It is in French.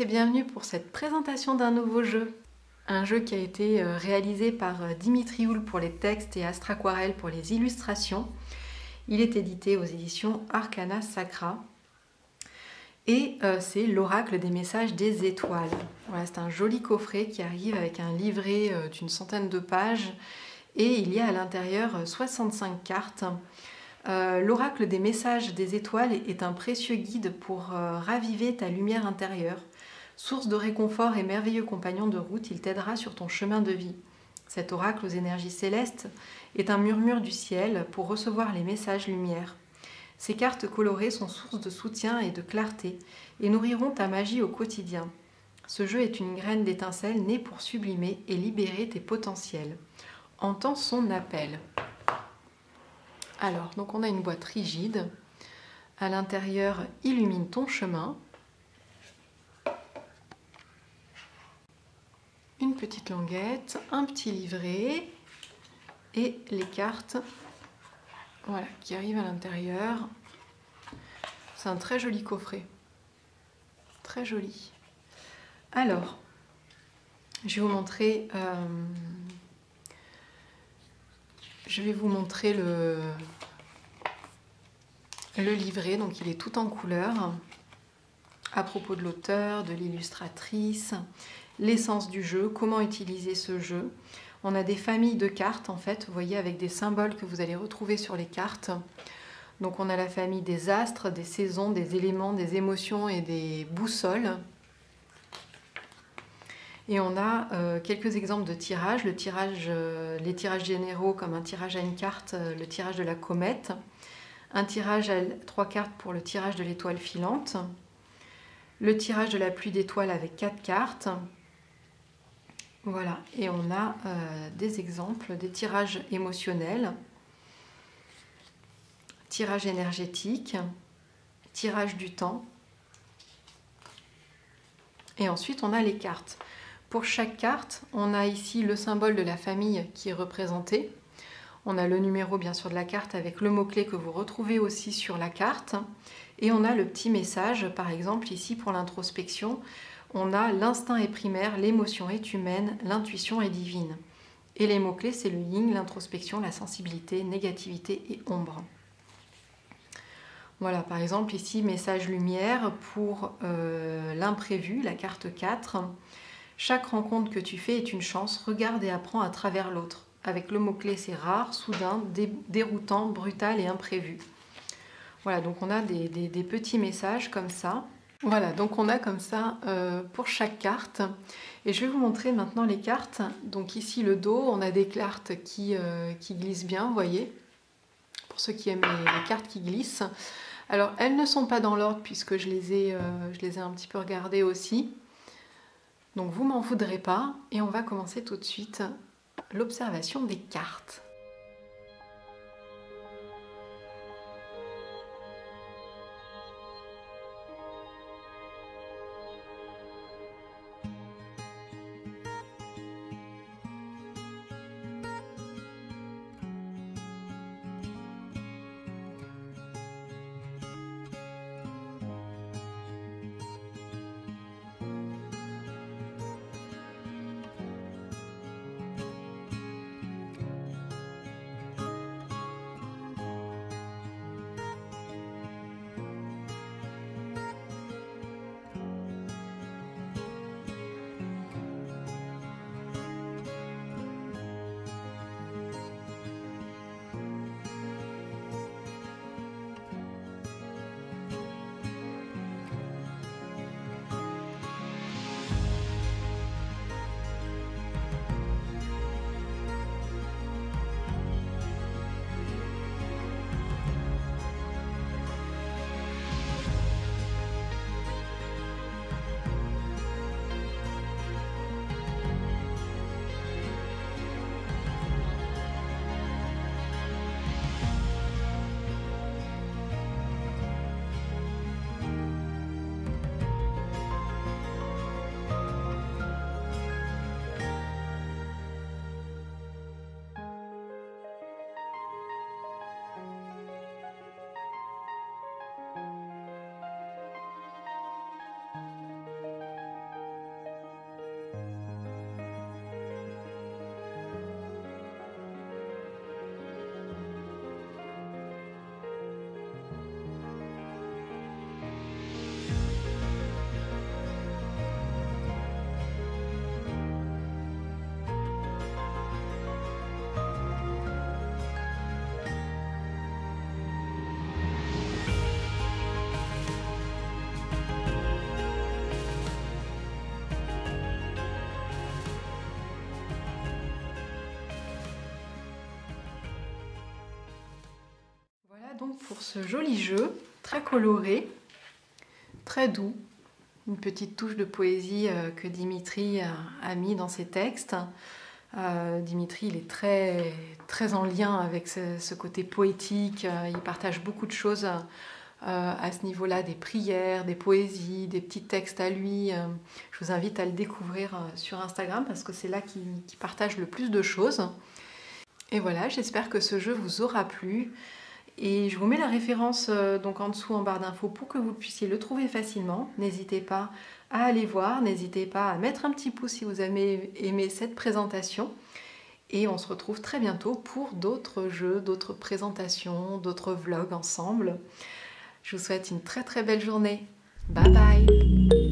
et bienvenue pour cette présentation d'un nouveau jeu. Un jeu qui a été euh, réalisé par euh, Dimitri Houl pour les textes et Astraquarelle pour les illustrations. Il est édité aux éditions Arcana Sacra. Et euh, c'est l'oracle des messages des étoiles. Voilà, c'est un joli coffret qui arrive avec un livret d'une centaine de pages et il y a à l'intérieur 65 cartes. L'oracle des messages des étoiles est un précieux guide pour raviver ta lumière intérieure. Source de réconfort et merveilleux compagnon de route, il t'aidera sur ton chemin de vie. Cet oracle aux énergies célestes est un murmure du ciel pour recevoir les messages lumière. Ces cartes colorées sont source de soutien et de clarté et nourriront ta magie au quotidien. Ce jeu est une graine d'étincelle née pour sublimer et libérer tes potentiels. Entends son appel. Alors, donc on a une boîte rigide. À l'intérieur, illumine ton chemin. Petite languette, un petit livret et les cartes voilà, qui arrivent à l'intérieur. C'est un très joli coffret. Très joli. Alors, je vais vous montrer euh, je vais vous montrer le, le livret. Donc il est tout en couleur. À propos de l'auteur, de l'illustratrice, l'essence du jeu, comment utiliser ce jeu. On a des familles de cartes en fait, vous voyez, avec des symboles que vous allez retrouver sur les cartes. Donc on a la famille des astres, des saisons, des éléments, des émotions et des boussoles. Et on a euh, quelques exemples de tirages, le tirage, euh, les tirages généraux comme un tirage à une carte, euh, le tirage de la comète, un tirage à trois cartes pour le tirage de l'étoile filante, le tirage de la pluie d'étoiles avec quatre cartes. Voilà, et on a des exemples, des tirages émotionnels, tirage énergétique, tirage du temps, et ensuite on a les cartes. Pour chaque carte, on a ici le symbole de la famille qui est représenté. On a le numéro bien sûr de la carte avec le mot-clé que vous retrouvez aussi sur la carte. Et on a le petit message, par exemple ici pour l'introspection, on a l'instinct est primaire, l'émotion est humaine, l'intuition est divine. Et les mots-clés, c'est le yin, l'introspection, la sensibilité, négativité et ombre. Voilà, par exemple ici, message lumière pour euh, l'imprévu, la carte 4. Chaque rencontre que tu fais est une chance. Regarde et apprends à travers l'autre. Avec le mot-clé, c'est rare, soudain, déroutant, brutal et imprévu. Voilà, donc on a des, petits messages comme ça. Voilà, donc on a comme ça euh, pour chaque carte. Et je vais vous montrer maintenant les cartes. Donc ici le dos, on a des cartes qui, euh, glissent bien, vous voyez. Pour ceux qui aiment les, cartes qui glissent. Alors elles ne sont pas dans l'ordre puisque je les, ai, euh, je les ai un petit peu regardées aussi. Donc vous m'en voudrez pas et on va commencer tout de suite l'observation des cartes. Donc pour ce joli jeu, très coloré, très doux, une petite touche de poésie euh, que Dimitri a, mis dans ses textes. Euh, Dimitri, il est très, très en lien avec ce, côté poétique, euh, il partage beaucoup de choses à ce niveau-là, des prières, des poésies, des petits textes à lui. je vous invite à le découvrir sur Instagram parce que c'est là qu'il partage le plus de choses. Et voilà, j'espère que ce jeu vous aura plu. Et je vous mets la référence euh, donc en dessous en barre d'infos pour que vous puissiez le trouver facilement. N'hésitez pas à aller voir, n'hésitez pas à mettre un petit pouce si vous avez aimé cette présentation. Et on se retrouve très bientôt pour d'autres jeux, d'autres présentations, d'autres vlogs ensemble. Je vous souhaite une très très belle journée. Bye bye